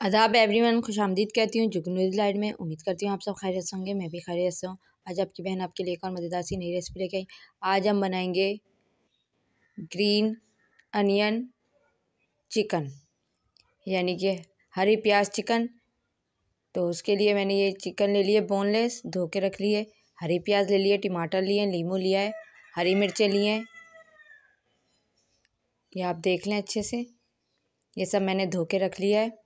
अदाब everyone खुश आमदीद कहती हूँ जुगनूज लाइट में। उम्मीद करती हूँ आप सब खैरियत से होंगे, मैं भी खैरियत से हूँ। आज आपकी बहन आपके लिए एक और मज़ेदार सी नई रेसिपी लेके आई। आज हम बनाएँगे ग्रीन अनियन चिकन यानी कि हरी प्याज चिकन तो उसके लिए मैंने ये चिकन ले लिए बोनलेस धो के रख लिए। हरी प्याज ले लिए, टमाटर लिए लीमू लिया है, हरी मिर्चें लिए ये आप देख लें अच्छे से। ये सब मैंने धो के रख लिया है।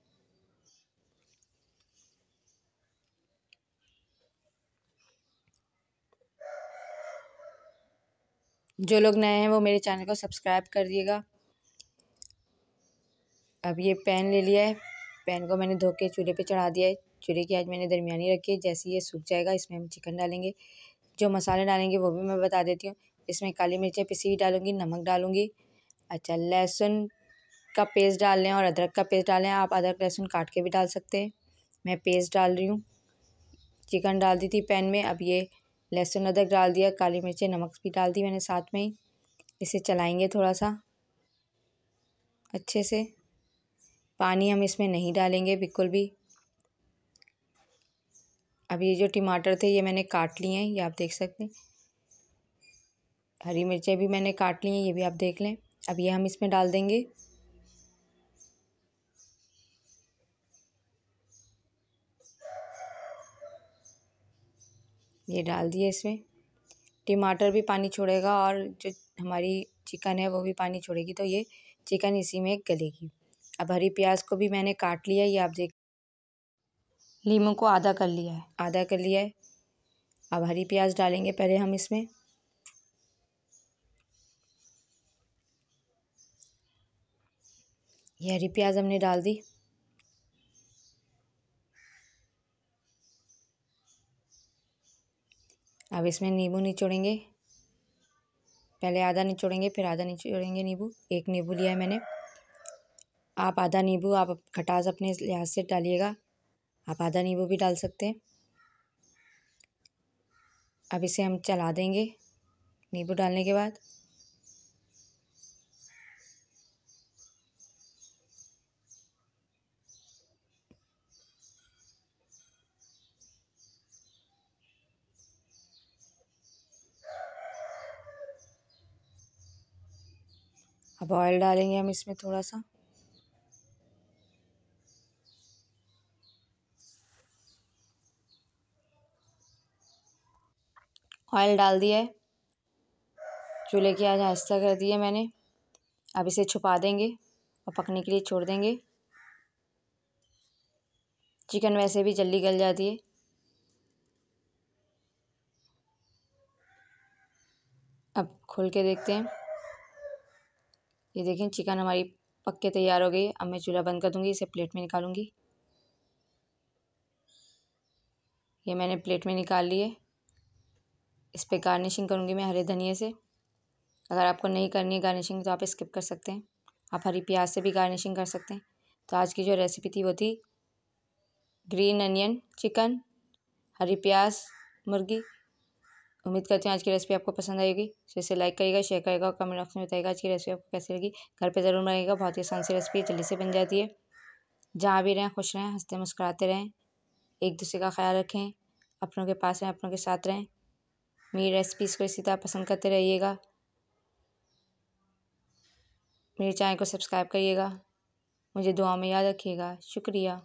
जो लोग नए हैं वो मेरे चैनल को सब्सक्राइब कर दिएगा। अब ये पैन ले लिया है। पैन को मैंने धो के चूल्हे पे चढ़ा दिया है। चूल्हे की आज मैंने दरमियानी रखी है। जैसे ये सूख जाएगा, इसमें हम चिकन डालेंगे। जो मसाले डालेंगे वो भी मैं बता देती हूँ। इसमें काली मिर्चें पिसी हुई डालूँगी, नमक डालूँगी। अच्छा लहसुन का पेस्ट डाल लें और अदरक का पेस्ट डालें आप अदरक, लहसुन काट के भी डाल सकते हैं। मैं पेस्ट डाल रही हूँ। चिकन डाल दी थी पैन में। अब ये लहसुन, अदरक डाल दिया, काली मिर्चें, नमक भी डाल दी मैंने साथ में ही। इसे चलाएँगे थोड़ा सा अच्छे से। पानी हम इसमें नहीं डालेंगे बिल्कुल भी। अब ये जो टमाटर थे, ये मैंने काट लिए हैं, ये आप देख सकते हैं। हरी मिर्चें भी मैंने काट ली हैं, ये भी आप देख लें। अब ये हम इसमें डाल देंगे। ये डाल दिए इसमें। टमाटर भी पानी छोड़ेगा और जो हमारी चिकन है वो भी पानी छोड़ेगी तो ये चिकन इसी में गलेगी। अब हरी प्याज को भी मैंने काट लिया, ये आप देख लीमू को आधा कर लिया है। आधा कर लिया है। अब हरी प्याज डालेंगे पहले हम इसमें। ये हरी प्याज हमने डाल दी। अब इसमें नींबू निचोड़ेंगे पहले आधा निचोड़ेंगे फिर आधा निचोड़ेंगे नींबू। एक नींबू लिया है मैंने। आप आधा नींबू आप खटास अपने लिहाज से डालिएगा। आप आधा नींबू भी डाल सकते हैं। अब इसे हम चला देंगे नींबू डालने के बाद। अब ऑयल डालेंगे हम इसमें थोड़ा सा। ऑयल डाल दिया है। चूल्हे की आज आहिस्ता कर दिया मैंने। अब इसे छुपा देंगे और पकने के लिए छोड़ देंगे। चिकन वैसे भी जल्दी गल जाती है। अब खोल के देखते हैं। ये देखें, चिकन हमारी पक के तैयार हो गई अब मैं चूल्हा बंद कर दूँगी, इसे प्लेट में निकालूँगी। ये मैंने प्लेट में निकाल लिए। इस पर गार्निशिंग करूँगी मैं हरे धनिए से। अगर आपको नहीं करनी है गार्निशिंग तो आप स्किप कर सकते हैं। आप हरी प्याज से भी गार्निशिंग कर सकते हैं। तो आज की जो रेसिपी थी वो थी ग्रीन अनियन चिकन, हरी प्याज, मुर्गी। उम्मीद करती हूँ आज की रेसिपी आपको पसंद आएगी तो इसे लाइक करिएगा शेयर करेगा और कमेंट बॉक्स में बताएगा आज की रेसिपी आपको कैसी लगी। घर पे ज़रूर बनाइएगा, बहुत ही आसान सी रेसिपी जल्दी से बन जाती है। जहाँ भी रहें, खुश रहें, हँसते मुस्कुराते रहें, एक दूसरे का ख्याल रखें, अपनों के पास रहें, अपनों के साथ रहें। मेरी रेसिपीज़ को इसी तरह पसंद करते रहिएगा। मेरे चैनल को सब्सक्राइब करिएगा। मुझे दुआ में याद रखिएगा। शुक्रिया।